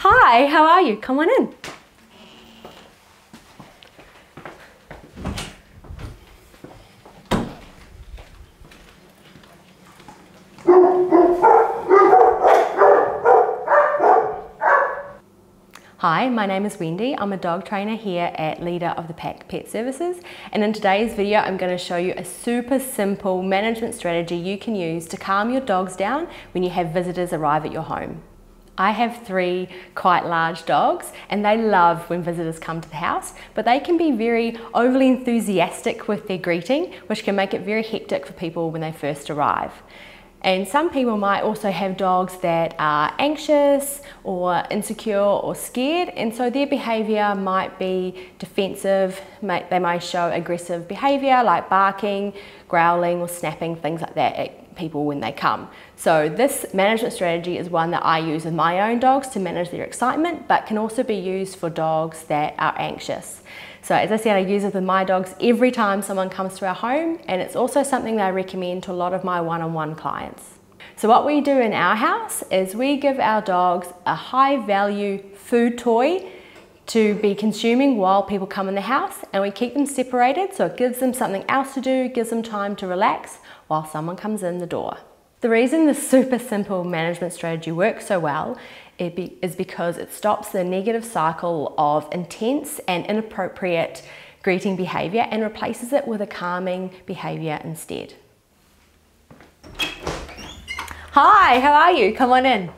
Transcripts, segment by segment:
Hi, how are you? Come on in. Hi, my name is Wendy. I'm a dog trainer here at Leader of the Pack Pet Services. And in today's video, I'm going to show you a super simple management strategy you can use to calm your dogs down when you have visitors arrive at your home. I have three quite large dogs and they love when visitors come to the house, but they can be very overly enthusiastic with their greeting, which can make it very hectic for people when they first arrive. And some people might also have dogs that are anxious or insecure or scared, and so their behaviour might be defensive. They might show aggressive behaviour like barking, growling, or snapping, things like that at people when they come. So, this management strategy is one that I use with my own dogs to manage their excitement, but can also be used for dogs that are anxious. So as I said, I use it with my dogs every time someone comes to our home, and it's also something that I recommend to a lot of my one-on-one -on -one clients. So what we do in our house is we give our dogs a high value food toy to be consuming while people come in the house and we keep them separated so it gives them something else to do, gives them time to relax while someone comes in the door. The reason this super simple management strategy works so well be, is because it stops the negative cycle of intense and inappropriate greeting behaviour and replaces it with a calming behaviour instead. Hi, how are you? Come on in.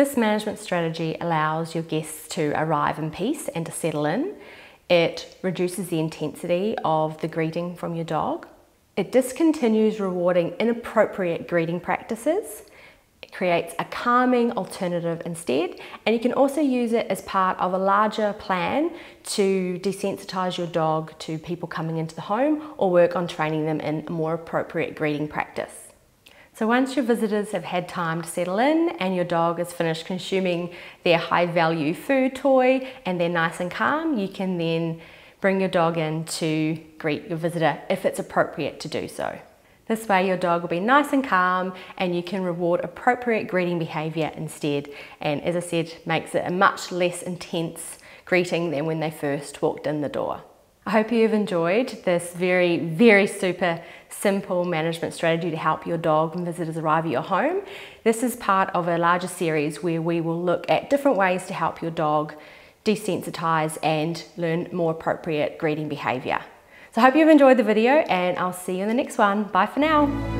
This management strategy allows your guests to arrive in peace and to settle in. It reduces the intensity of the greeting from your dog. It discontinues rewarding inappropriate greeting practices. It creates a calming alternative instead, and you can also use it as part of a larger plan to desensitize your dog to people coming into the home or work on training them in a more appropriate greeting practice. So once your visitors have had time to settle in and your dog is finished consuming their high value food toy and they're nice and calm, you can then bring your dog in to greet your visitor if it's appropriate to do so. This way your dog will be nice and calm and you can reward appropriate greeting behaviour instead and as I said makes it a much less intense greeting than when they first walked in the door. I hope you've enjoyed this very, very super simple management strategy to help your dog when visitors arrive at your home. This is part of a larger series where we will look at different ways to help your dog desensitize and learn more appropriate greeting behavior. So I hope you've enjoyed the video and I'll see you in the next one. Bye for now.